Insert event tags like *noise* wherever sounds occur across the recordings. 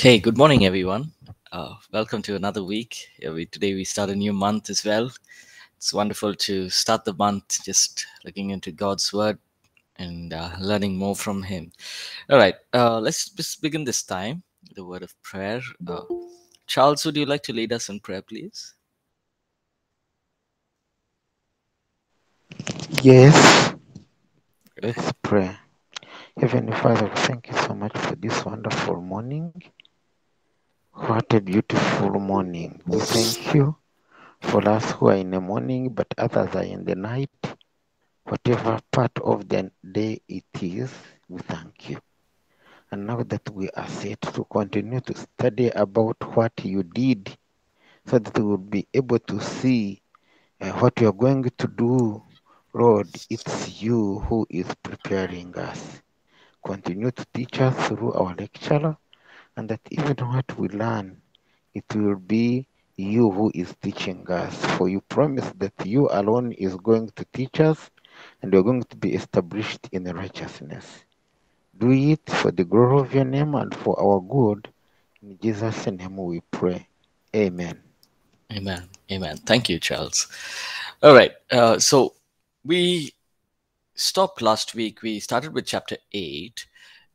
Okay, good morning, everyone. Uh, welcome to another week. We, today we start a new month as well. It's wonderful to start the month just looking into God's Word and uh, learning more from Him. All right, uh, let's just begin this time the word of prayer. Uh, Charles, would you like to lead us in prayer, please? Yes, let's pray. Heavenly Father, thank you so much for this wonderful morning. What a beautiful morning. We thank you for us who are in the morning, but others are in the night. Whatever part of the day it is, we thank you. And now that we are set to continue to study about what you did, so that we will be able to see uh, what you are going to do, Lord, it's you who is preparing us. Continue to teach us through our lecturer, and that even what we learn, it will be you who is teaching us. For you promise that you alone is going to teach us, and we're going to be established in righteousness. Do it for the glory of your name and for our good. In Jesus' name we pray. Amen. Amen. Amen. Thank you, Charles. All right. Uh, so we stopped last week. We started with chapter 8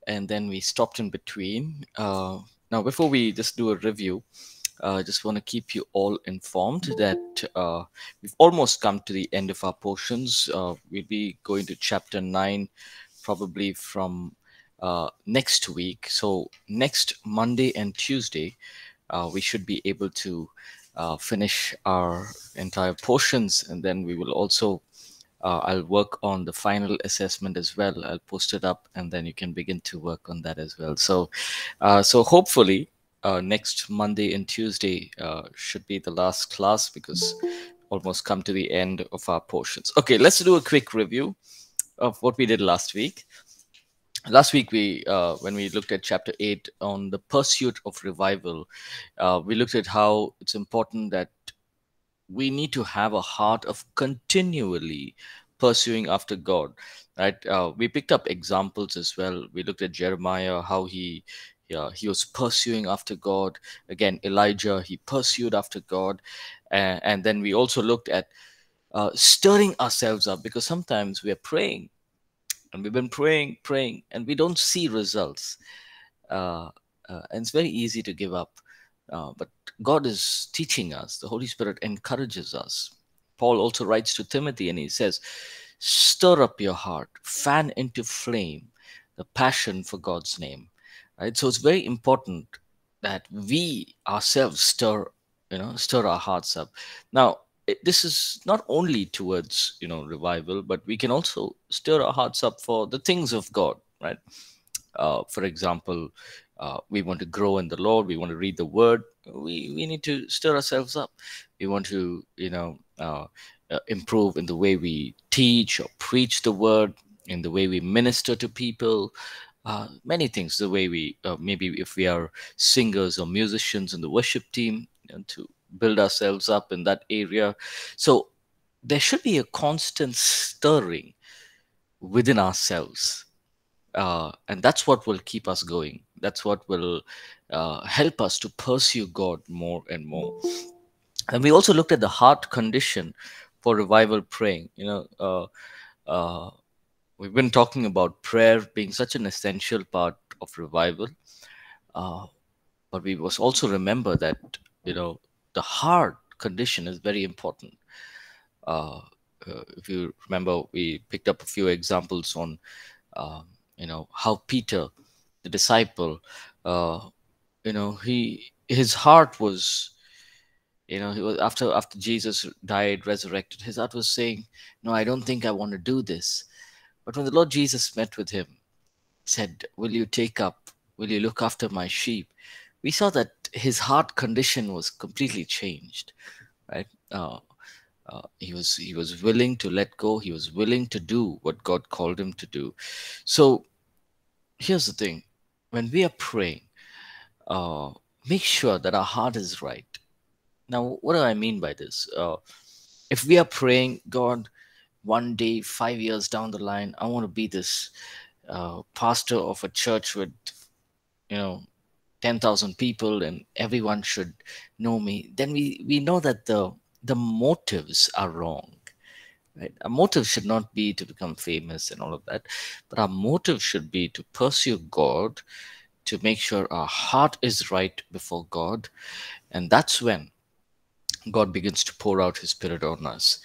and then we stopped in between. Uh, now, before we just do a review, I uh, just want to keep you all informed that uh, we've almost come to the end of our portions. Uh, we'll be going to chapter 9 probably from uh, next week. So, next Monday and Tuesday, uh, we should be able to finish our entire portions and then we will also uh, I'll work on the final assessment as well. I'll post it up, and then you can begin to work on that as well. So, uh, so hopefully uh, next Monday and Tuesday uh, should be the last class because almost come to the end of our portions. Okay, let's do a quick review of what we did last week. Last week, we uh, when we looked at chapter eight on the pursuit of revival, uh, we looked at how it's important that we need to have a heart of continually pursuing after God. Right? Uh, we picked up examples as well. We looked at Jeremiah, how he yeah, he was pursuing after God. Again, Elijah, he pursued after God. Uh, and then we also looked at uh, stirring ourselves up because sometimes we are praying and we've been praying, praying, and we don't see results. Uh, uh and it's very easy to give up. Uh, but God is teaching us, the Holy Spirit encourages us. Paul also writes to Timothy and he says, Stir up your heart, fan into flame the passion for God's name. Right? So it's very important that we ourselves stir, you know, stir our hearts up. Now, it, this is not only towards you know revival, but we can also stir our hearts up for the things of God, right? Uh, for example, uh, we want to grow in the Lord. We want to read the Word. We we need to stir ourselves up. We want to you know uh, uh, improve in the way we teach or preach the Word, in the way we minister to people. Uh, many things. The way we uh, maybe if we are singers or musicians in the worship team, you know, to build ourselves up in that area. So there should be a constant stirring within ourselves uh, and that's what will keep us going that's what will uh, help us to pursue god more and more. And we also looked at the heart condition for revival praying. You know uh, uh we've been talking about prayer being such an essential part of revival. Uh, but we must also remember that you know the heart condition is very important. Uh, if you remember we picked up a few examples on um, you know how peter the disciple uh you know he his heart was you know he was after after jesus died resurrected his heart was saying no i don't think i want to do this. But when the lord jesus met with him said will you take up will you look after my sheep? We saw that his heart condition was completely changed right? Uh, uh, he was he was willing to let go. He was willing to do what god called him to do. So here's the thing when we are praying uh, make sure that our heart is right now what do i mean by this uh, if we are praying god one day five years down the line i want to be this uh, pastor of a church with you know 10,000 people and everyone should know me, then we, we know that the, the motives are wrong. Right? Our motive should not be to become famous and all of that, but our motive should be to pursue God, to make sure our heart is right before God. And that's when God begins to pour out his spirit on us.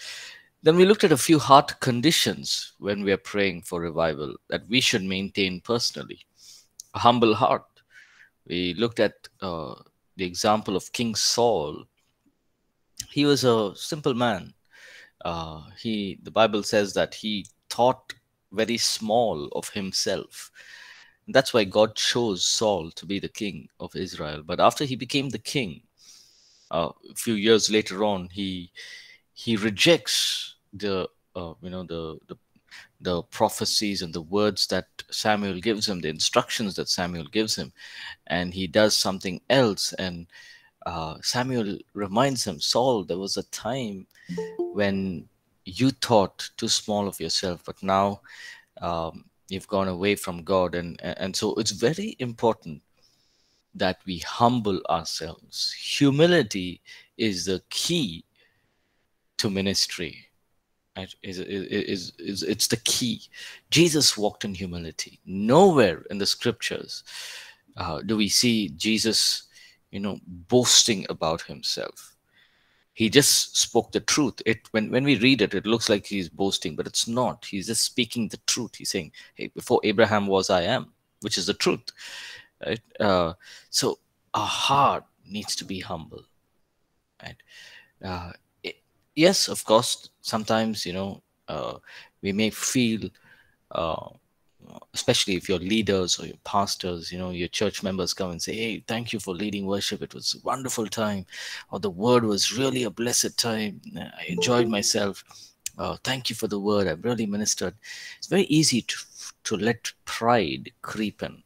Then we looked at a few heart conditions when we are praying for revival that we should maintain personally. A humble heart. We looked at uh, the example of King Saul. He was a simple man. Uh, he, the Bible says that he thought very small of himself. That's why God chose Saul to be the king of Israel. But after he became the king, uh, a few years later on, he he rejects the uh, you know the, the the prophecies and the words that Samuel gives him, the instructions that Samuel gives him, and he does something else. And uh, Samuel reminds him, Saul, there was a time when you thought too small of yourself, but now um, you've gone away from God, and and so it's very important that we humble ourselves. Humility is the key to ministry. Right? Is, is, is, it's the key. Jesus walked in humility. Nowhere in the scriptures uh, do we see Jesus, you know, boasting about himself. He just spoke the truth. It when, when we read it, it looks like he's boasting, but it's not. He's just speaking the truth. He's saying, Hey, before Abraham was, I am, which is the truth right uh, so our heart needs to be humble right uh, it, yes of course sometimes you know uh, we may feel uh, especially if your leaders or your pastors you know your church members come and say hey thank you for leading worship. It was a wonderful time. Or the word was really a blessed time. I enjoyed myself. Uh, thank you for the word. I've really ministered. It's very easy to to let pride creep in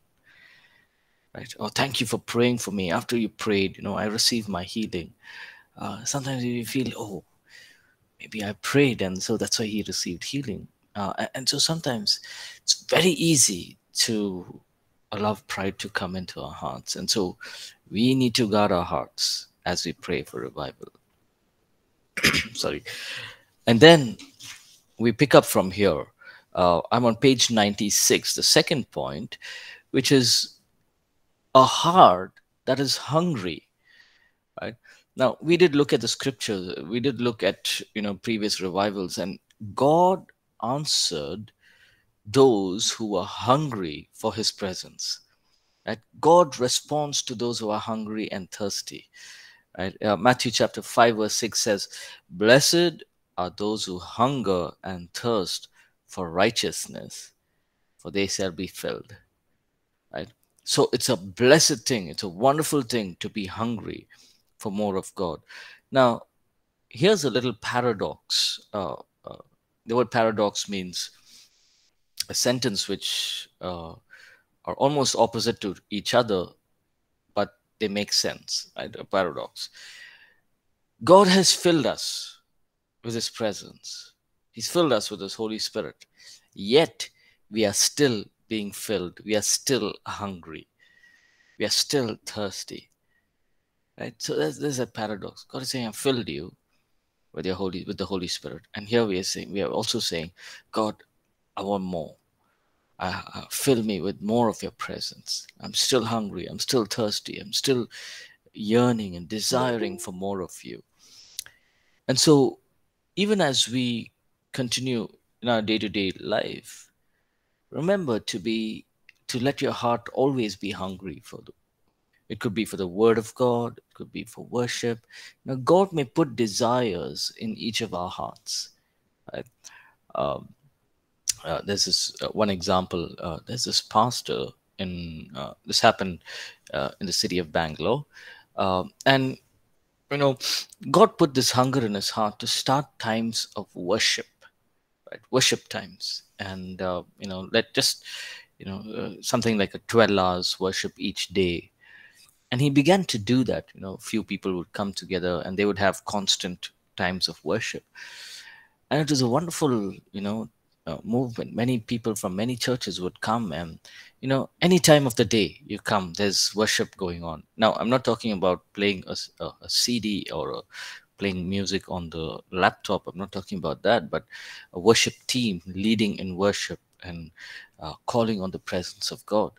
right? Oh thank you for praying for me. After you prayed you know i received my healing. Uh, sometimes you feel oh maybe i prayed and so that's why he received healing. Uh, and so sometimes it's very easy to allow pride to come into our hearts. And so we need to guard our hearts as we pray for revival. *coughs* Sorry. And then we pick up from here. Uh, i'm on page 96 the second point which is a heart that is hungry right? Now we did look at the scriptures. We did look at you know previous revivals and god answered those who are hungry for his presence right god responds to those who are hungry and thirsty right uh, matthew chapter 5 verse 6 says blessed are those who hunger and thirst for righteousness for they shall be filled right so it's a blessed thing, it's a wonderful thing to be hungry for more of God. Now, here's a little paradox. Uh, uh, the word paradox means a sentence which uh, are almost opposite to each other, but they make sense, right? A paradox. God has filled us with His presence, He's filled us with His Holy Spirit, yet we are still being filled. We are still hungry. We are still thirsty. Right? So there's, there's a paradox. God is saying, I filled you with your Holy with the Holy Spirit. And here we are saying, we are also saying, God, I want more. Uh, fill me with more of your presence. I'm still hungry. I'm still thirsty. I'm still yearning and desiring for more of you. And so, even as we continue in our day to day life, remember to be to let your heart always be hungry for the it could be for the word of god it could be for worship now god may put desires in each of our hearts right um, uh, there's this uh, one example uh, there's this pastor in uh, this happened uh, in the city of bangalore. Um, and you know god put this hunger in his heart to start times of worship right? Worship times. And uh, you know let just you know something like a 12 hours worship each day. And he began to do that. You know a few people would come together and they would have constant times of worship. And it was a wonderful you know uh, movement. Many people from many churches would come, and you know, any time of the day you come, there's worship going on. Now, I'm not talking about playing a, a, a CD or a, playing music on the laptop. I'm not talking about that, but a worship team leading in worship and uh, calling on the presence of God.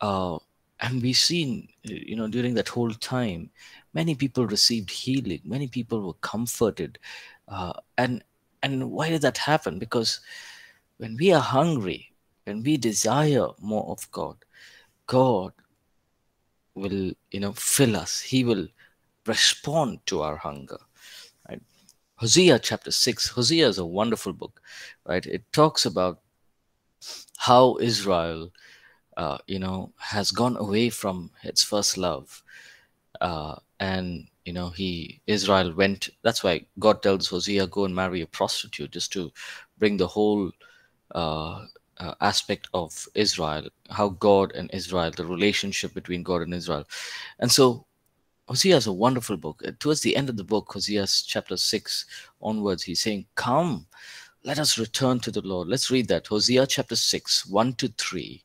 Uh, and we've seen, you know, during that whole time, many people received healing. Many people were comforted, uh, and and why did that happen? Because when we are hungry, when we desire more of God, God will, you know, fill us. He will respond to our hunger. Right? Hosea chapter 6. Hosea is a wonderful book, right? It talks about how Israel, uh, you know, has gone away from its first love. Uh, and you know he israel went that's why god tells hosea go and marry a prostitute just to bring the whole uh, uh, aspect of israel how god and israel the relationship between god and israel. And so hosea is a wonderful book. Towards the end of the book hosea chapter 6 onwards he's saying come let us return to the lord. Let's read that. Hosea chapter 6 1 to 3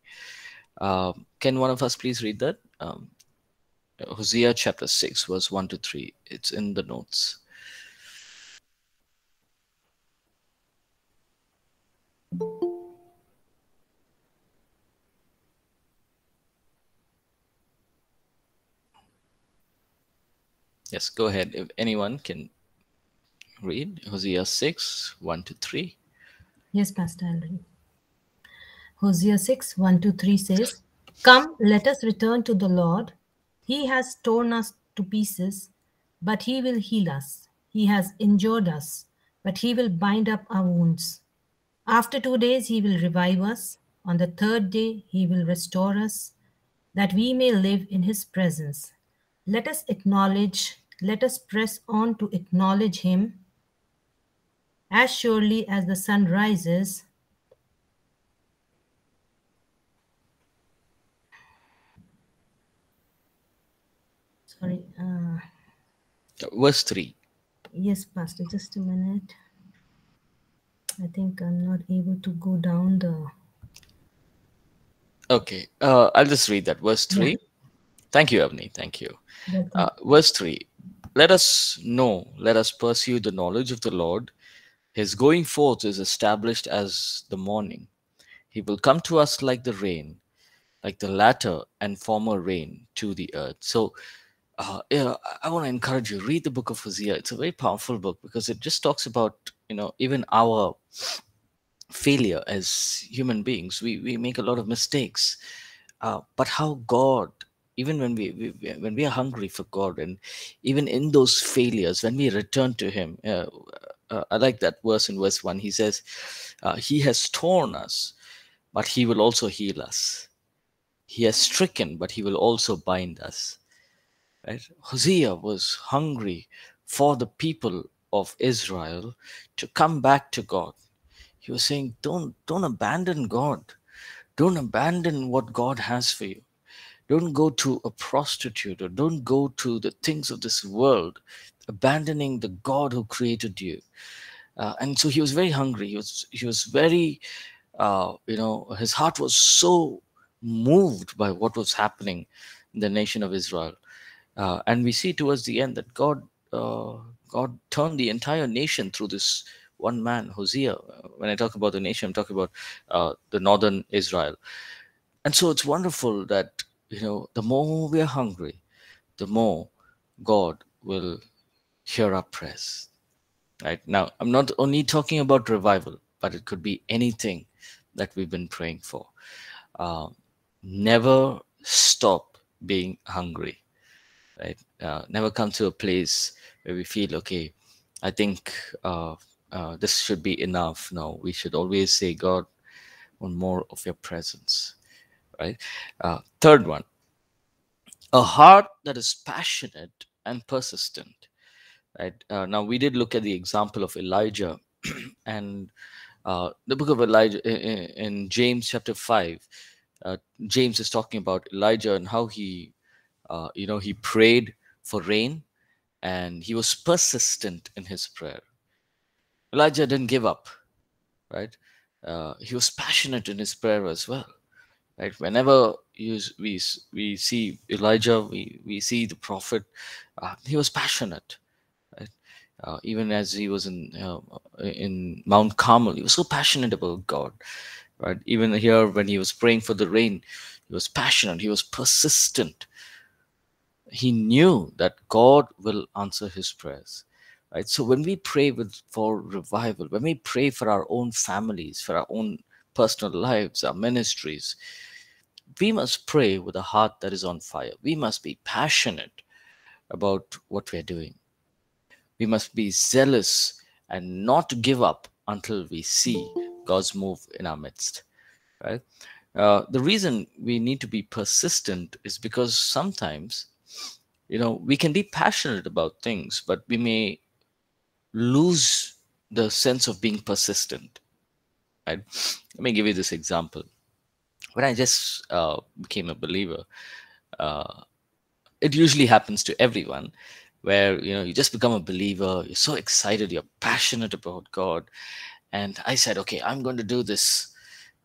um, can one of us please read that? Um, Hosea chapter 6, verse 1 to 3. It's in the notes. Yes, go ahead. If anyone can read Hosea 6, 1 to 3. Yes, Pastor, read. Hosea 6, 1 to 3 says, Come, let us return to the Lord he has torn us to pieces, but he will heal us. He has injured us, but he will bind up our wounds. After two days, he will revive us. On the third day, he will restore us, that we may live in his presence. Let us acknowledge, let us press on to acknowledge him. As surely as the sun rises, sorry. Uh, Verse 3. yes, Pastor, just a minute. I think I'm not able to go down the. Okay, uh, I'll just read that. Verse 3. Thank you, Avni. Thank you. Uh, verse 3 Let us know, let us pursue the knowledge of the Lord. His going forth is established as the morning. He will come to us like the rain, like the latter and former rain to the earth. So, uh, yeah, I- want to encourage you read the book of Hosea. It's a very powerful book because it just talks about you know even our failure as human beings. We we make a lot of mistakes, uh, but how God, even when we, we when we are hungry for God, and even in those failures, when we return to Him, uh, uh, I like that verse in verse one. He says, uh, "He has torn us, but He will also heal us. He has stricken, but He will also bind us." Right? Hosea was hungry for the people of Israel to come back to God. He was saying, "Don't don't abandon God." Don't abandon what God has for you. Don't go to a prostitute or don't go to the things of this world, abandoning the God who created you. Uh, and so he was very hungry. He was he was very, uh, you know, his heart was so moved by what was happening in the nation of Israel. Uh, and we see towards the end that God uh, God turned the entire nation through this one man, Hosea. Uh, When I talk about the nation, I'm talking about uh, the northern Israel. And so it's wonderful that you know the more we are hungry, the more God will hear our prayers. Right now, I'm not only talking about revival, but it could be anything that we've been praying for. Uh, never stop being hungry right? Uh, never come to a place where we feel okay i think uh, uh, this should be enough. No we should always say god want more of your presence right? Uh, third one a heart that is passionate and persistent right? Uh, now we did look at the example of elijah *clears throat* and uh, the book of elijah in, in james chapter 5 uh, james is talking about elijah and how he uh, you know he prayed for rain and he was persistent in his prayer elijah didn't give up right uh, he was passionate in his prayer as well. Right? Whenever you, we we see Elijah, we we see the prophet, uh, he was passionate. Right? Uh, even as he was in in Mount Carmel, he was so passionate about God. Right? Even here, when he was praying for the rain, he was passionate. He was persistent. He knew that God will answer his prayers right? So when we pray with for revival when we pray for our own families for our own personal lives our ministries we must pray with a heart that is on fire. We must be passionate about what we're doing. We must be zealous and not give up until we see god's move in our midst right? Uh, the reason we need to be persistent is because sometimes you know we can be passionate about things but we may lose the sense of being persistent. Right? Let me give you this example. When I just uh, became a believer, uh, it usually happens to everyone where you know you just become a believer you're so excited you're passionate about god and i said okay i'm going to do this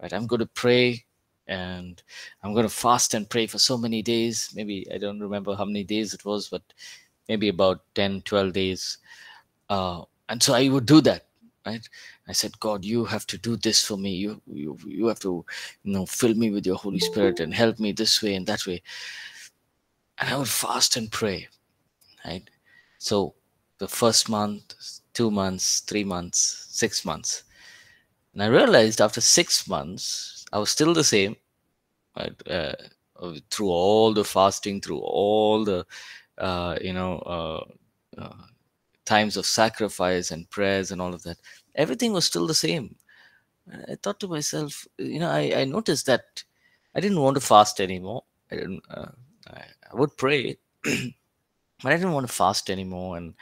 right i'm going to pray and i'm going to fast and pray for so many days maybe i don't remember how many days it was but maybe about 10 12 days uh, and so I would do that, right? I said, God, you have to do this for me. You, you, you have to, you know, fill me with your Holy Spirit and help me this way and that way. And I would fast and pray, right? So the first month, two months, three months, six months. And I realized after six months, I was still the same, right? Uh, through all the fasting, through all the, uh, you know, uh, uh times of sacrifice and prayers and all of that, everything was still the same. I thought to myself, you know, I, I noticed that I didn't want to fast anymore. I didn't. Uh, I, I, would pray, *clears throat* but I didn't want to fast anymore, and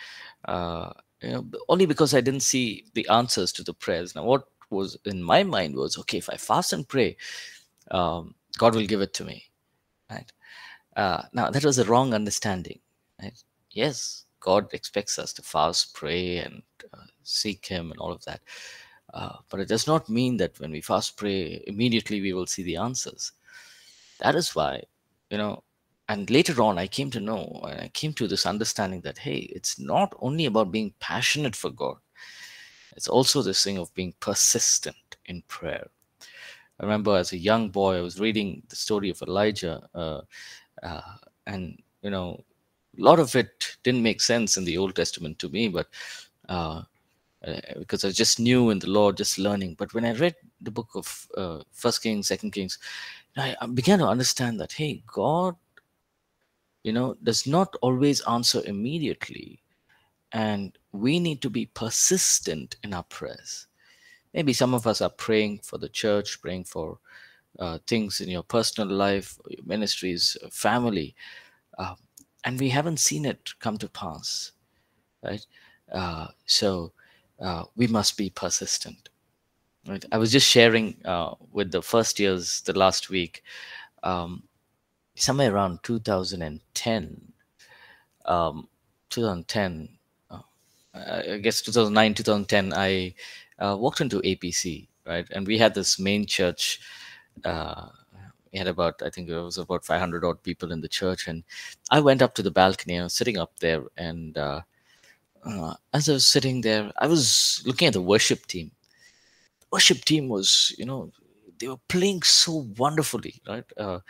uh, you know, only because I didn't see the answers to the prayers. Now, what was in my mind was, okay, if I fast and pray, um, God will give it to me, right? Uh, now that was a wrong understanding. Right? Yes, God expects us to fast, pray, and uh, seek Him and all of that. Uh, but it does not mean that when we fast, pray, immediately we will see the answers. That is why, you know, and later on, I came to know, I came to this understanding that, hey, it's not only about being passionate for God, it's also this thing of being persistent in prayer. I remember as a young boy, I was reading the story of Elijah, uh, uh, and you know, a lot of it didn't make sense in the Old Testament to me, but uh, uh, because I was just new in the Lord, just learning. But when I read the book of uh, First Kings, Second Kings, I, I began to understand that hey, God, you know, does not always answer immediately, and we need to be persistent in our prayers. Maybe some of us are praying for the church, praying for uh, things in your personal life, your ministries, family. Uh, and we haven't seen it come to pass right uh, so uh, we must be persistent right i was just sharing uh, with the first years the last week um, somewhere around 2010 um, 2010 uh, i guess 2009 2010 i uh, walked into apc right? And we had this main church uh, we had about i think it was about 500 odd people in the church. And i went up to the balcony i was sitting up there and uh, uh, as i was sitting there i was looking at the worship team. The worship team was you know they were playing so wonderfully right? Uh,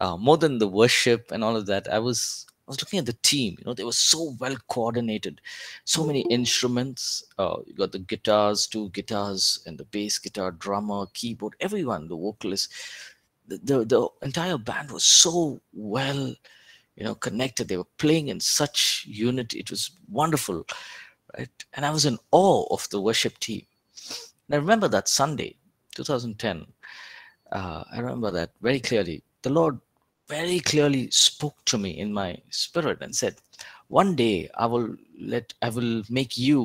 uh more than the worship and all of that i was I was looking at the team. You know, they were so well coordinated. So many instruments. Uh, you got the guitars, two guitars, and the bass guitar, drummer, keyboard, everyone, the vocalist the, the entire band was so well you know connected they were playing in such unity it was wonderful right and i was in awe of the worship team and i remember that sunday 2010 uh, i remember that very clearly the lord very clearly spoke to me in my spirit and said one day i will let i will make you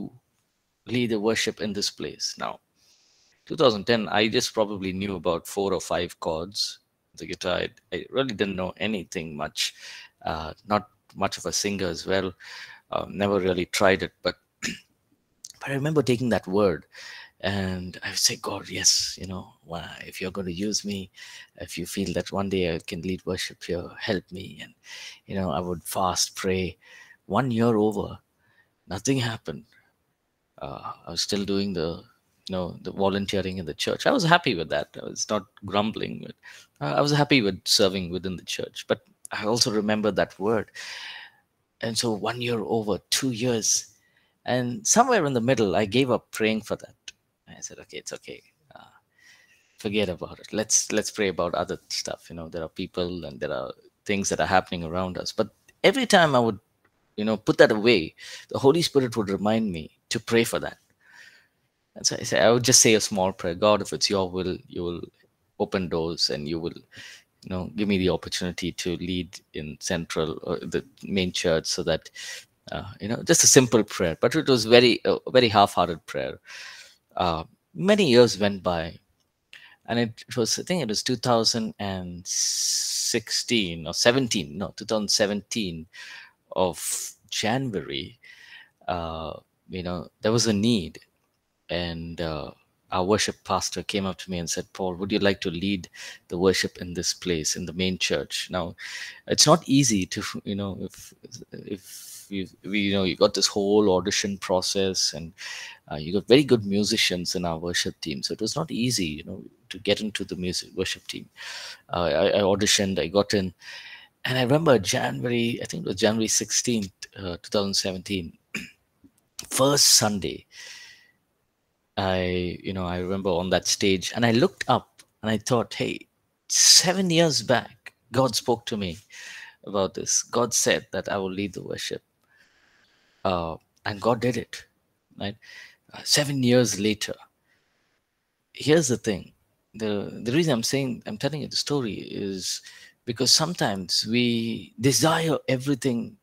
lead the worship in this place now 2010, I just probably knew about four or five chords. The guitar, I, I really didn't know anything much. Uh, not much of a singer as well. Uh, never really tried it, but *clears throat* but I remember taking that word and I would say, God, yes, you know, if you're going to use me, if you feel that one day I can lead worship here, help me. And, you know, I would fast, pray. One year over, nothing happened. Uh, I was still doing the, you know, the volunteering in the church. I was happy with that. I was not grumbling. But I was happy with serving within the church. But I also remember that word. And so one year over, two years, and somewhere in the middle, I gave up praying for that I said, okay, it's okay. Uh, forget about it. Let's let's pray about other stuff. You know, there are people and there are things that are happening around us. But every time I would, you know, put that away, the Holy Spirit would remind me to pray for that. And so I say, I would just say a small prayer. God, if it's your will, you will open doors and you will you know give me the opportunity to lead in central or the main church so that uh, you know just a simple prayer but it was very a very half-hearted prayer uh, many years went by and it, it, was i think it was 2016 or 17 no 2017 of january uh, you know there was a need and uh, our worship pastor came up to me and said paul would you like to lead the worship in this place in the main church? Now it's not easy to you know if if we, you know you got this whole audition process and uh, you got very good musicians in our worship team. So it was not easy you know to get into the music worship team. Uh, I, I, auditioned i got in. And i remember january i think it was january 16th uh, 2017 *clears throat* first sunday i you know i remember on that stage and i looked up and i thought hey seven years back god spoke to me about this. God said that i will lead the worship uh, and God did it. Right, uh, seven years later. Here's the thing: the the reason I'm saying I'm telling you the story is because sometimes we desire everything,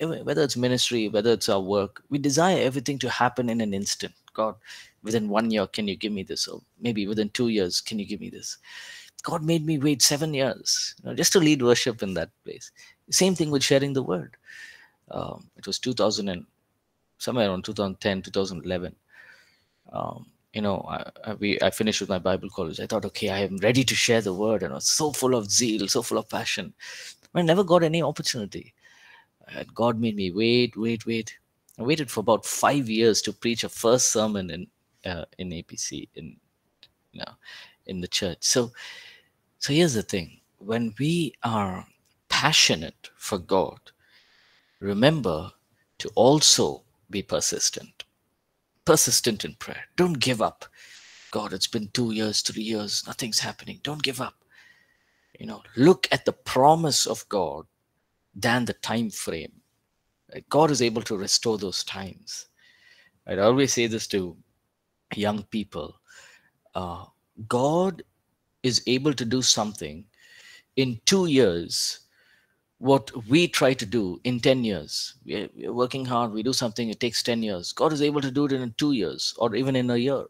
whether it's ministry, whether it's our work, we desire everything to happen in an instant. God, within one year, can you give me this? Or maybe within two years, can you give me this? God made me wait seven years you know, just to lead worship in that place. Same thing with sharing the word. Um, it was 2000 and somewhere around 2010, 2011. Um, you know, I, I, we, I finished with my Bible college. I thought, okay, I am ready to share the word. And I was so full of zeal, so full of passion. But I never got any opportunity. And God made me wait, wait, wait. I waited for about five years to preach a first sermon in uh, in APC in you know in the church. So so here's the thing: when we are passionate for God, remember to also be persistent. Persistent in prayer. Don't give up. God, it's been two years, three years, nothing's happening. Don't give up. You know, look at the promise of God than the time frame. God is able to restore those times. I always say this to young people. Uh, God is able to do something in two years what we try to do in 10 years. We're, we're, working hard, we do something, it takes 10 years. God is able to do it in two years or even in a year.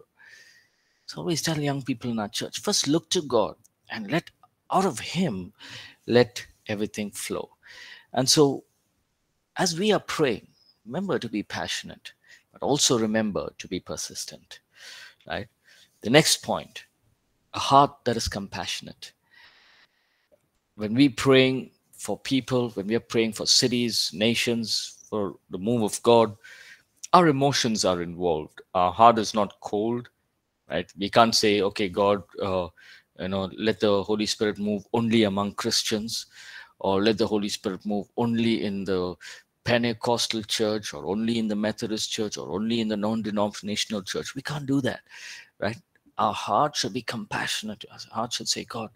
So always tell young people in our church first look to God and let out of Him let everything flow. And so as we are praying, remember to be passionate, but also remember to be persistent. Right? The next point a heart that is compassionate. When we praying, for people, when we are praying for cities, nations, for the move of God, our emotions are involved. Our heart is not cold, right? We can't say, okay, God, uh, you know, let the Holy Spirit move only among Christians, or let the Holy Spirit move only in the Pentecostal church, or only in the Methodist church, or only in the non-denominational church. We can't do that, right? Our heart should be compassionate. Our heart should say, God,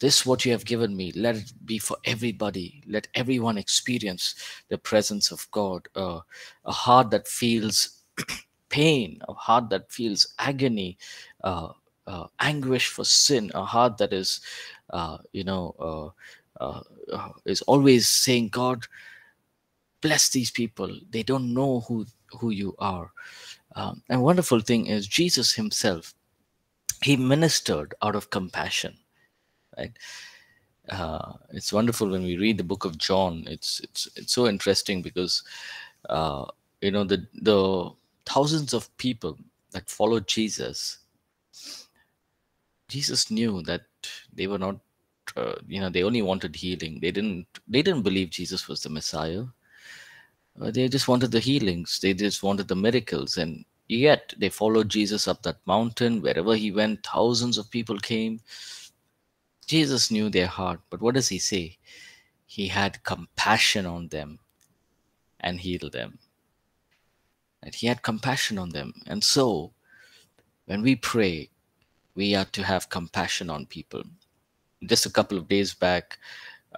this what you have given me let it be for everybody. Let everyone experience the presence of god uh, a heart that feels *clears throat* pain a heart that feels agony uh, uh, anguish for sin a heart that is uh, you know uh, uh, is always saying god bless these people. They don't know who who you are. Um, and wonderful thing is jesus himself he ministered out of compassion right? Uh, it's wonderful when we read the book of John. It's it's it's so interesting because uh, you know the the thousands of people that followed Jesus, Jesus knew that they were not, uh, you know, they only wanted healing. They didn't, they didn't believe Jesus was the Messiah. Uh, they just wanted the healings. They just wanted the miracles, and yet they followed Jesus up that mountain. Wherever he went, thousands of people came. Jesus knew their heart, but what does he say? He had compassion on them and healed them. And he had compassion on them. And so, when we pray, we are to have compassion on people. Just a couple of days back,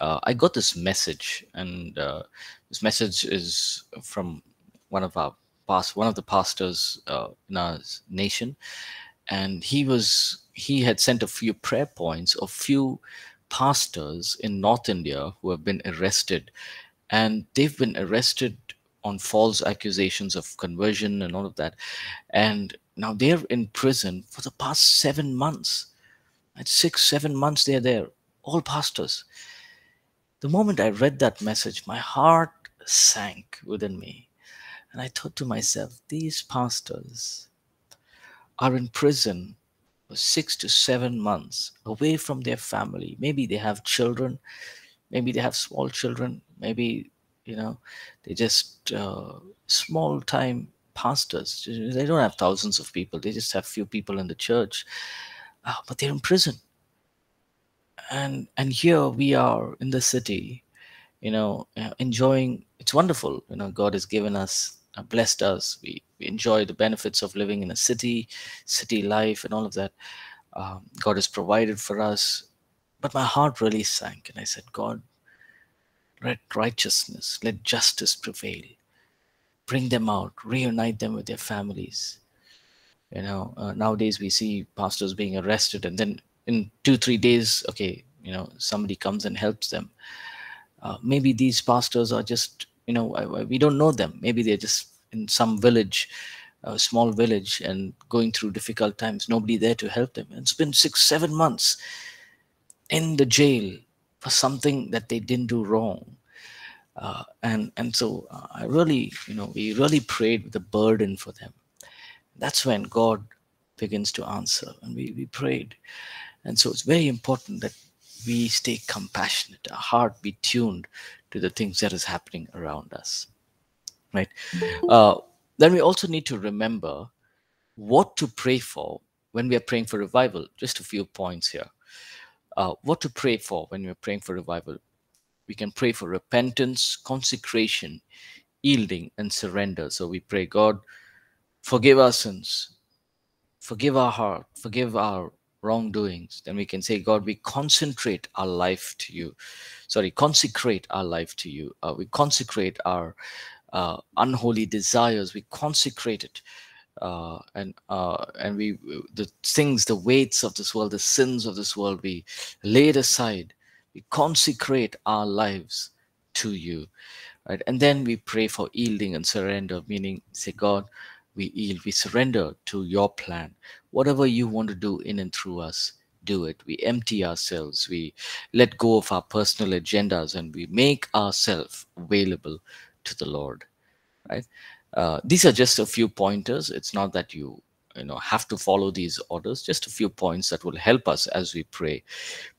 uh, I got this message, and uh, this message is from one of our past, one of the pastors uh, in our nation, and he was he had sent a few prayer points of few pastors in North India who have been arrested, and they've been arrested on false accusations of conversion and all of that, and now they're in prison for the past seven months. At six, seven months, they're there, all pastors. The moment I read that message, my heart sank within me. And I thought to myself, these pastors are in prison six to seven months away from their family. Maybe they have children, maybe they have small children, maybe, you know, they just uh, small time pastors. They don't have thousands of people, they just have few people in the church, uh, but they're in prison. And, and here we are in the city, you know, enjoying. It's wonderful, you know. God has given us, blessed us. We, we enjoy the benefits of living in a city, city life, and all of that. Um, God has provided for us, but my heart really sank, and I said, God, let righteousness, let justice prevail bring them out, reunite them with their families. You know, uh, nowadays we see pastors being arrested, and then in two, three days, okay, you know, somebody comes and helps them. Uh, maybe these pastors are just, you know, we don't know them. Maybe they're just in some village, a small village, and going through difficult times. Nobody there to help them. And it's been six, seven months in the jail for something that they didn't do wrong uh, and and so uh, I really, you know, we really prayed with a burden for them. That's when God begins to answer, and we we prayed, and so it's very important that we stay compassionate, our heart be tuned to the things that is happening around us, right? Uh, then we also need to remember what to pray for when we are praying for revival. Just a few points here. Uh, what to pray for when we're praying for revival we can pray for repentance, consecration, yielding, and surrender. So we pray, God, forgive our sins, forgive our heart, forgive our wrongdoings. Then we can say, God, we concentrate our life to you. Sorry, consecrate our life to you. Uh, we consecrate our uh, unholy desires. We consecrate it. Uh, and uh, and we the things the weights of this world the sins of this world we lay it aside we consecrate our lives to you right and then we pray for yielding and surrender meaning say god we yield we surrender to your plan whatever you want to do in and through us do it we empty ourselves we let go of our personal agendas and we make ourselves available to the lord right uh, these are just a few pointers it's not that you you know have to follow these orders just a few points that will help us as we pray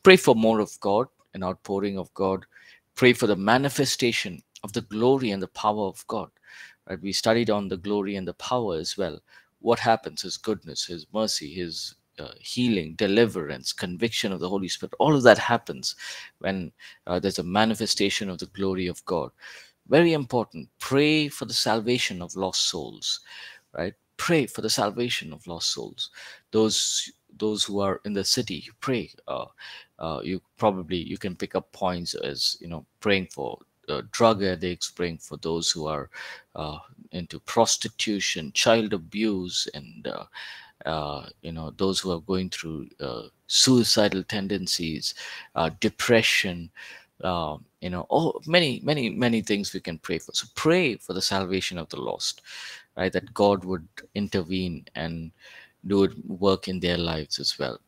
pray for more of god an outpouring of God. Pray for the manifestation of the glory and the power of God. Right? We studied on the glory and the power as well. What happens? His goodness, His mercy, His uh, healing, deliverance, conviction of the Holy Spirit. All of that happens when uh, there's a manifestation of the glory of God. Very important. Pray for the salvation of lost souls. Right? Pray for the salvation of lost souls. Those those who are in the city pray uh, uh, you probably you can pick up points as you know praying for uh, drug addicts praying for those who are uh, into prostitution child abuse and uh, uh, you know those who are going through suicidal tendencies depression you know all many many many things we can pray for so pray for the salvation of the lost right that god would intervene and do work in their lives as well.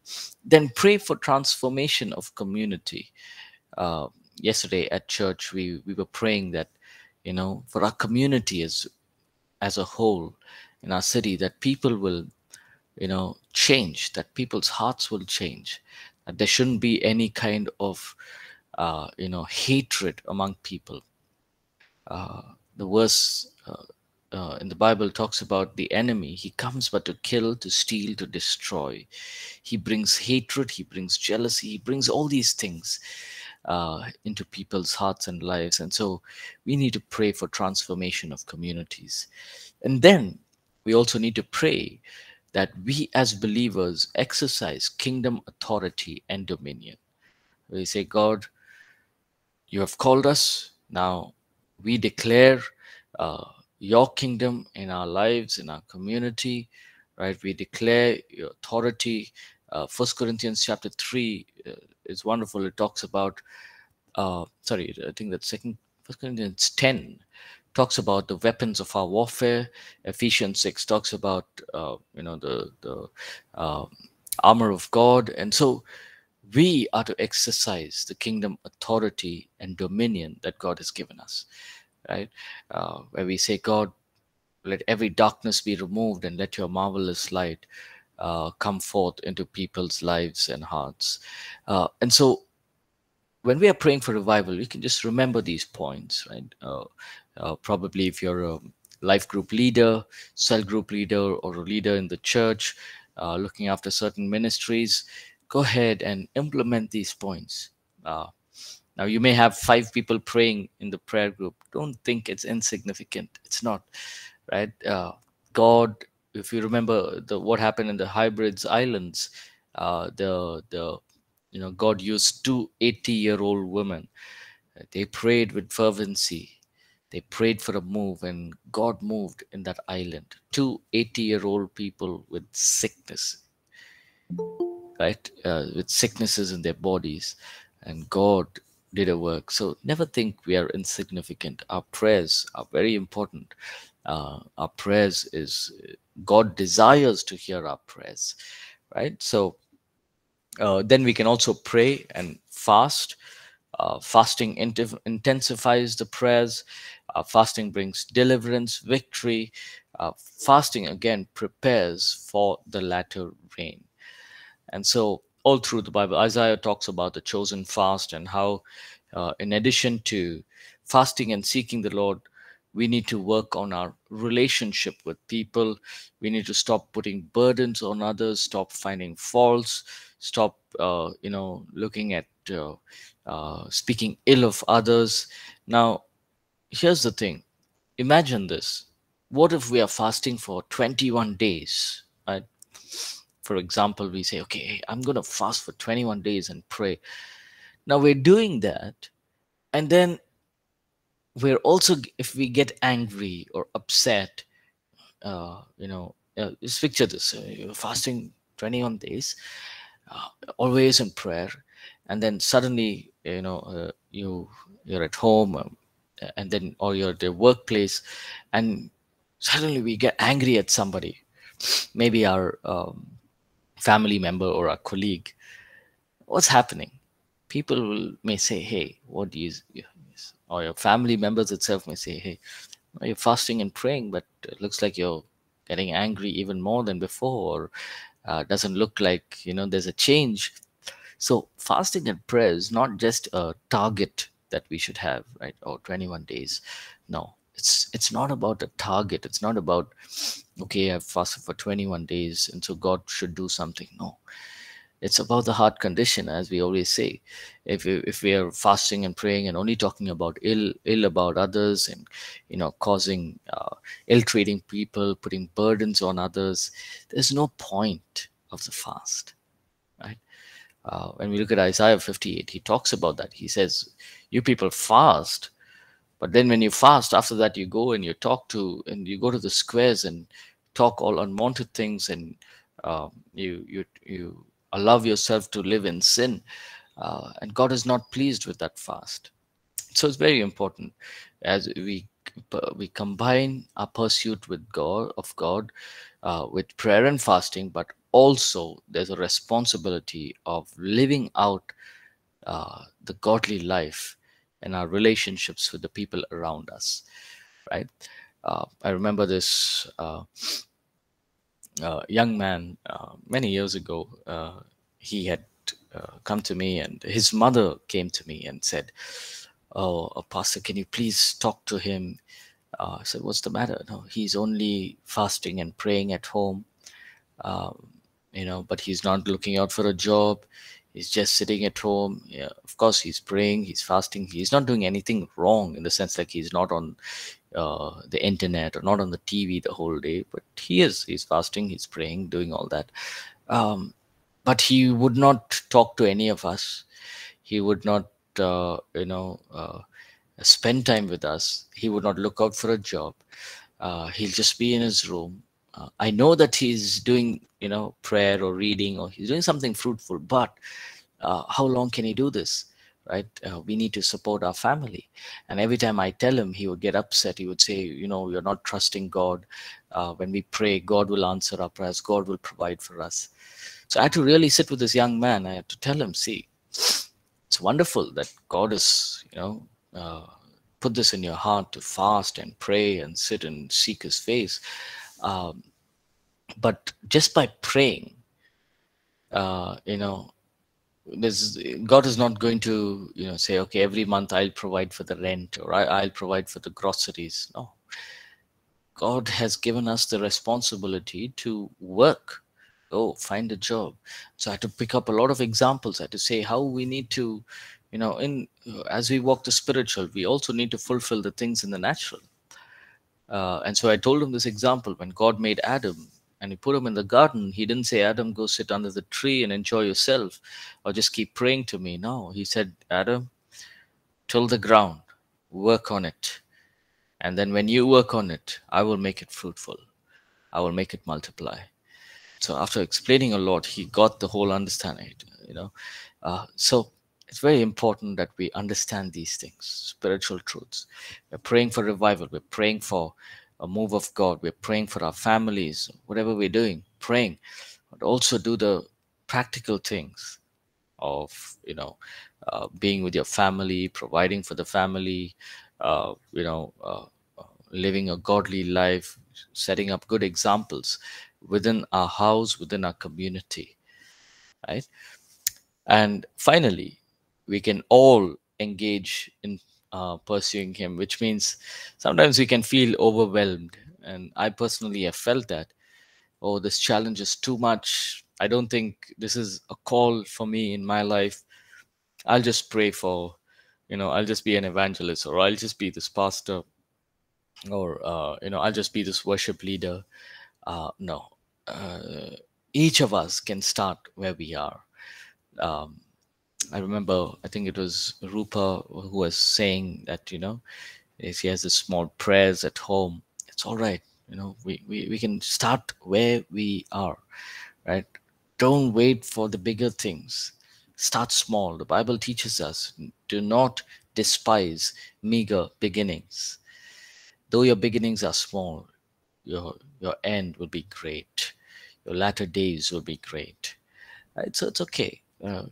Then pray for transformation of community. Uh, yesterday at church, we we were praying that you know for our community as as a whole in our city that people will you know, change, that people's hearts will change, that there shouldn't be any kind of, uh, you know, hatred among people. Uh, the verse uh, uh, in the Bible talks about the enemy. He comes but to kill, to steal, to destroy. He brings hatred, he brings jealousy, he brings all these things uh, into people's hearts and lives. And so we need to pray for transformation of communities. And then we also need to pray that we as believers exercise kingdom authority and dominion. We say, God, you have called us. Now we declare uh, your kingdom in our lives, in our community, right? We declare your authority. Uh, First Corinthians chapter 3 uh, is wonderful. It talks about, uh, sorry, I think that second, First Corinthians 10 talks about the weapons of our warfare. Ephesians 6 talks about, uh, you know, the, the um, armor of God. And so we are to exercise the kingdom authority and dominion that God has given us, right? Uh, where we say, God, let every darkness be removed and let your marvelous light uh, come forth into people's lives and hearts. Uh, and so when we are praying for revival, we can just remember these points, right? Uh, uh, probably if you're a life group leader, cell group leader, or a leader in the church, uh, looking after certain ministries, go ahead and implement these points. Uh, now, you may have five people praying in the prayer group. Don't think it's insignificant. It's not, right? Uh, God, if you remember the what happened in the Hebrides Islands, uh, the the you know God used two 80 year old women. They prayed with fervency. They prayed for a move, and God moved in that island. Two 80 year old people with sickness, right? Uh, with sicknesses in their bodies, and God did a work. So never think we are insignificant. Our prayers are very important. Uh, our prayers is God desires to hear our prayers, right? So uh, then we can also pray and fast. Uh, fasting int- intensifies the prayers. Uh, fasting brings deliverance, victory. Uh, fasting again prepares for the latter rain. And so, all through the Bible, Isaiah talks about the chosen fast and how, uh, in addition to fasting and seeking the Lord, we need to work on our relationship with people. We need to stop putting burdens on others, stop finding faults, stop, uh, you know, looking at uh, uh, speaking ill of others. Now, here's the thing imagine this. What if we are fasting for 21 days? Right? For example, we say, okay, I'm going to fast for 21 days and pray. Now we're doing that. And then we're also, if we get angry or upset, uh, you know, uh, just picture this uh, you're fasting 21 days, uh, always in prayer. And then suddenly, you know, uh, you you're at home um, and then or you're at the workplace and suddenly we get angry at somebody maybe our um, family member or a colleague what's happening people will, may say hey what do you or your family members itself may say hey you're fasting and praying but it looks like you're getting angry even more than before or uh, doesn't look like you know there's a change. So fasting and prayer is not just a target that we should have right or 21 days. No it's it's not about a target. It's not about okay i've fasted for 21 days and so god should do something. No it's about the heart condition as we always say. If we, if we are fasting and praying and only talking about ill ill about others and you know causing uh, ill treating people putting burdens on others there's no point of the fast right? Uh, when we look at isaiah 58 he talks about that. He says you people fast but then when you fast after that you go and you talk to and you go to the squares and talk all unwanted things and uh, you you you allow yourself to live in sin uh, and god is not pleased with that fast. So it's very important as we we combine our pursuit with god of god uh, with prayer and fasting but also there's a responsibility of living out uh, the godly life and our relationships with the people around us right? Uh, i remember this uh, uh, young man uh, many years ago. Uh, he had uh, come to me, and his mother came to me and said, "Oh, uh, Pastor, can you please talk to him?" Uh, I said, "What's the matter? No, he's only fasting and praying at home, um, you know, but he's not looking out for a job. He's just sitting at home. Yeah, of course, he's praying, he's fasting. He's not doing anything wrong in the sense like he's not on uh, the internet or not on the TV the whole day, but he is. He's fasting, he's praying, doing all that. Um, but he would not talk to any of us. He would not, uh, you know, uh, spend time with us. He would not look out for a job. Uh, he'll just be in his room. Uh, I know that he's doing, you know, prayer or reading or he's doing something fruitful, but how long can he do this? Right? Uh, we need to support our family. And every time I tell him, he would get upset. He would say, you know, you're not trusting God. Uh, when we pray, God will answer our prayers. God will provide for us. So I had to really sit with this young man. I had to tell him, see, it's wonderful that God is, you know, uh, put this in your heart to fast and pray and sit and seek his face. Um, but just by praying, uh, you know, this God is not going to, you know, say, okay, every month I'll provide for the rent or I, I'll provide for the groceries. No. God has given us the responsibility to work. Oh find a job. So i had to pick up a lot of examples. I had to say how we need to you know in as we walk the spiritual we also need to fulfill the things in the natural. Uh, and so i told him this example. When god made adam and he put him in the garden. He didn't say adam go sit under the tree and enjoy yourself or just keep praying to me. No he said adam till the ground work on it. And then when you work on it i will make it fruitful. I will make it multiply. So after explaining a lot he got the whole understanding you know. Uh, so it's very important that we understand these things spiritual truths. We're praying for revival. We're praying for a move of god we're praying for our families whatever we're doing praying but also do the practical things of you know uh, being with your family providing for the family uh, you know uh, living a godly life setting up good examples within our house, within our community, right? And finally, we can all engage in uh, pursuing Him, which means sometimes we can feel overwhelmed. And I personally have felt that, oh, this challenge is too much. I don't think this is a call for me in my life. I'll just pray for, you know, I'll just be an evangelist or I'll just be this pastor or, uh, you know, I'll just be this worship leader. Uh, no, uh, each of us can start where we are. Um, I remember, I think it was Rupa who was saying that, you know, if he has the small prayers at home, it's all right. You know, we, we, we can start where we are, right? Don't wait for the bigger things. Start small. The Bible teaches us do not despise meager beginnings. Though your beginnings are small, your your end will be great your latter days will be great right so it's okay uh,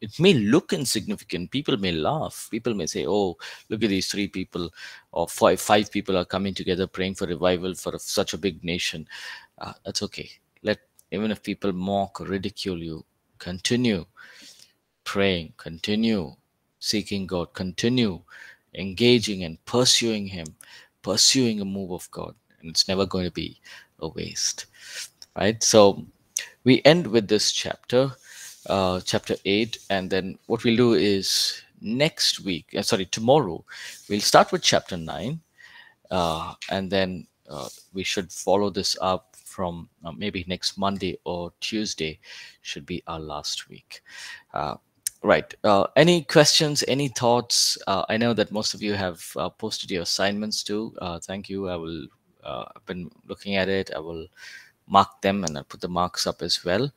it may look insignificant. People may laugh. People may say oh look at these three people or five five people are coming together praying for revival for such a big nation. Uh, that's okay. Let even if people mock or ridicule you continue praying continue seeking god continue engaging and pursuing him pursuing a move of god and it's never going to be a waste right? So we end with this chapter uh, chapter 8 and then what we'll do is next week uh, sorry tomorrow we'll start with chapter 9 uh, and then uh, we should follow this up from uh, maybe next monday or tuesday should be our last week uh, right any questions any thoughts i know that most of you have posted your assignments too thank you i will uh, I've been looking at it. I will mark them and I'll put the marks up as well.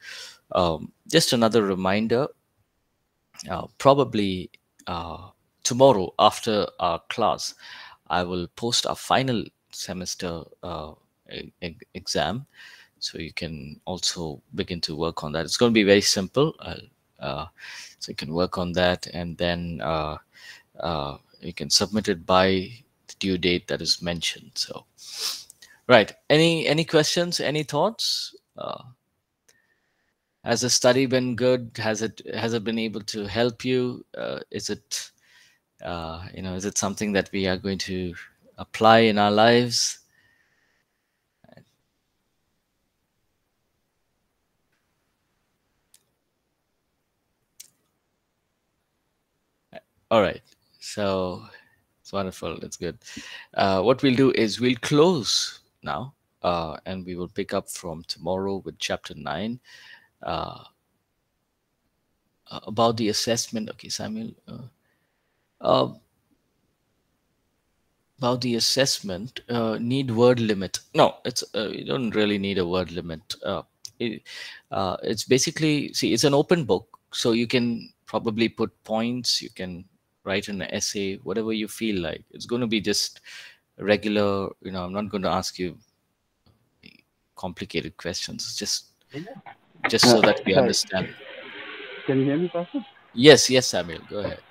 Um, just another reminder, uh, probably uh, tomorrow after our class, I will post our final semester uh, exam. So you can also begin to work on that. It's going to be very simple. Uh, so you can work on that and then uh, you can submit it by the due date that is mentioned. So, Right. Any any questions? Any thoughts? Has the study been good? Has it has it been able to help you? Uh, is it uh, you know is it something that we are going to apply in our lives? All right. So it's wonderful. it's good. Uh, what we'll do is we'll close now uh, and we will pick up from tomorrow with chapter 9 uh, about the assessment. Okay, Samuel. Uh, uh, about the assessment, uh, need word limit. No, it's you don't really need a word limit. It, it's basically see, it's an open book, so you can probably put points. You can write an essay, whatever you feel like. It's going to be just regular. You know, I'm not going to ask you complicated questions. Just just so that we understand. Can you hear me, Pastor? Yes, yes, Samuel. Go ahead.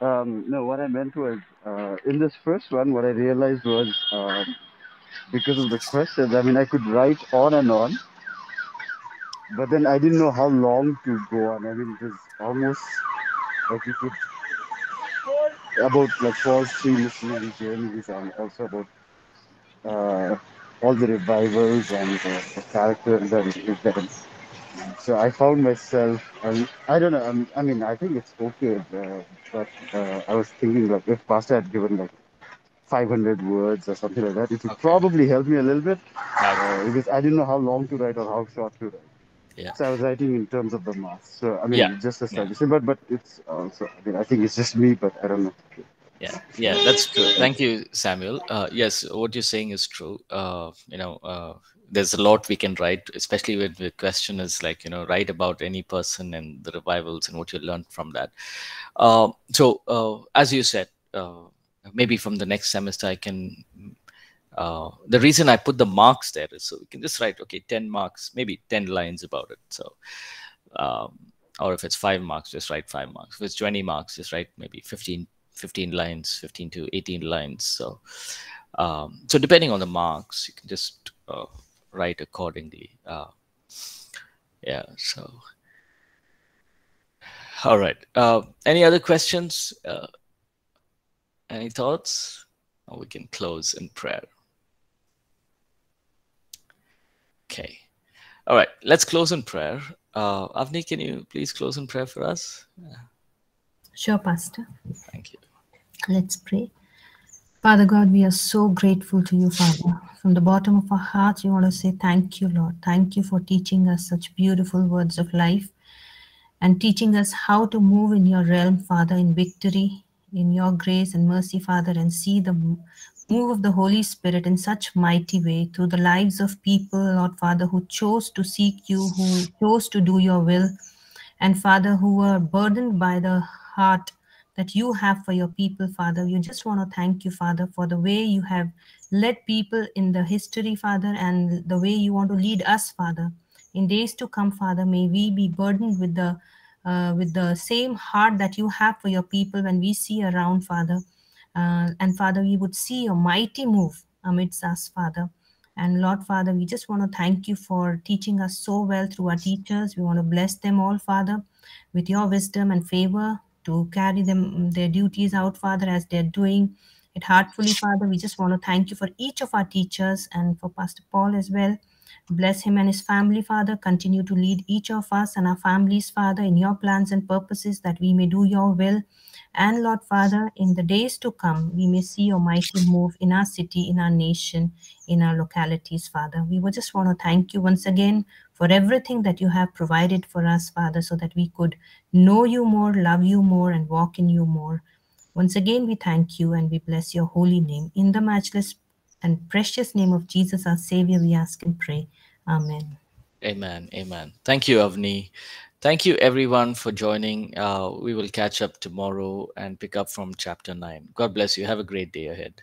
Um, no, what I meant was uh, in this first one, what I realized was uh, because of the questions, I mean, I could write on and on, but then I didn't know how long to go on. I mean, it was almost like you could about like Paul's three missionary journeys and also about uh, all the revivals and uh, the characters and events. So I found myself, um, I don't know, um, I mean, I think it's okay, uh, but uh, I was thinking like if Pastor had given like 500 words or something like that, it would *laughs* Okay. probably help me a little bit uh, because I didn't know how long to write or how short to write. Yeah. So I was writing in terms of the mass. So I mean, Yeah. just a Yeah. suggestion, but but it's also, I mean, I think it's just me, but I don't know. Yeah yeah that's true. Thank you samuel. Uh, yes what you're saying is true. Uh, you know uh, there's a lot we can write especially when the question is like you know write about any person and the revivals and what you learned from that. Uh, so uh, as you said uh, maybe from the next semester i can the reason i put the marks there is so we can just write okay 10 marks maybe 10 lines about it. So um, or if it's five marks just write five marks. If it's 20 marks just write maybe 15 15 lines 15 to 18 lines. So um, so depending on the marks you can just uh, write accordingly uh, yeah so. All right uh, any other questions? Uh, any thoughts? Or we can close in prayer. Okay. All right let's close in prayer. Uh, avni can you please close in prayer for us? Sure, Pastor. thank you Let's pray. Father God, we are so grateful to you, Father. From the bottom of our hearts, we want to say thank you, Lord. Thank you for teaching us such beautiful words of life and teaching us how to move in your realm, Father, in victory, in your grace and mercy, Father, and see the move of the Holy Spirit in such mighty way through the lives of people, Lord Father, who chose to seek you, who chose to do your will, and Father, who were burdened by the heart that you have for your people, Father. You just want to thank you, Father, for the way you have led people in the history, Father, and the way you want to lead us, Father. In days to come, Father, may we be burdened with the uh, with the same heart that you have for your people when we see around, Father. Uh, and Father, we would see a mighty move amidst us, Father. And Lord Father, we just want to thank you for teaching us so well through our teachers. We want to bless them all, Father, with your wisdom and favor to carry them their duties out, Father, as they're doing it heartfully, Father. We just want to thank you for each of our teachers and for Pastor Paul as well. Bless him and his family, Father. Continue to lead each of us and our families, Father, in your plans and purposes that we may do your will. And Lord Father, in the days to come, we may see your mighty move in our city, in our nation, in our localities, Father. We would just want to thank you once again for everything that you have provided for us, Father, so that we could know you more, love you more, and walk in you more. Once again, we thank you and we bless your holy name. In the matchless and precious name of Jesus, our Savior, we ask and pray. Amen. Amen. Amen. Thank you, Avni. Thank you, everyone, for joining. Uh, we will catch up tomorrow and pick up from chapter 9. God bless you. Have a great day ahead.